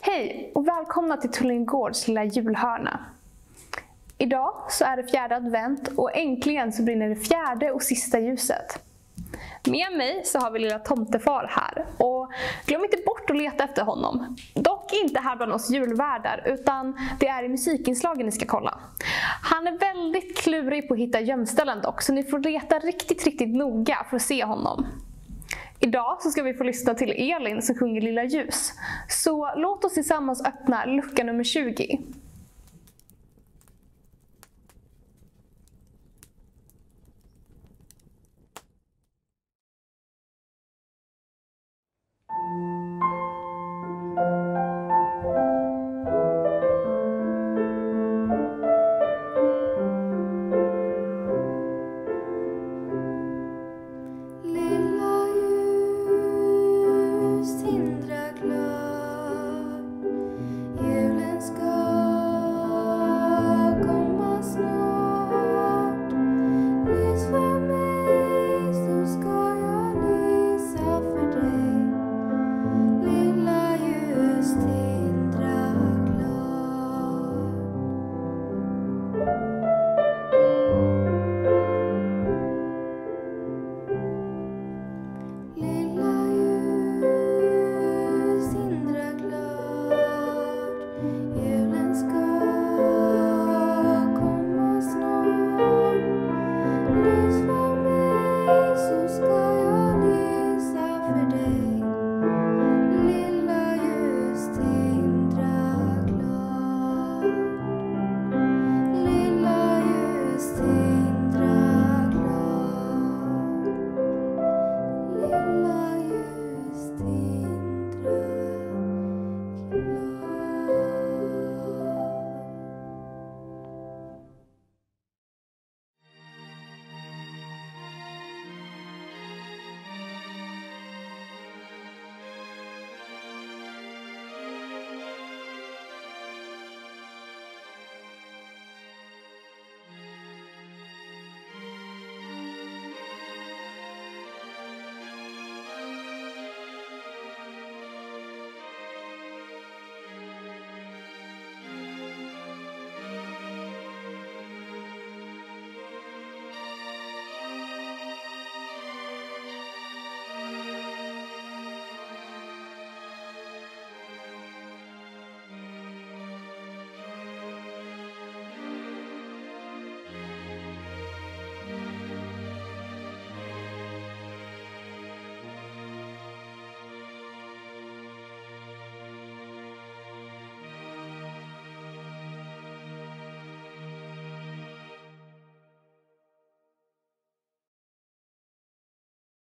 Hej och välkomna till Tullingårds lilla julhörna. Idag så är det fjärde advent och äntligen så brinner det fjärde och sista ljuset. Med mig så har vi lilla tomtefar här och glöm inte bort att leta efter honom. Dock inte här bland oss julvärdar utan det är i musikinslagen ni ska kolla. Han är väldigt klurig på att hitta gömställen dock så ni får leta riktigt, riktigt noga för att se honom. Idag så ska vi få lyssna till Elin som sjunger Lilla ljus. Så låt oss tillsammans öppna lucka nummer 20. 阴。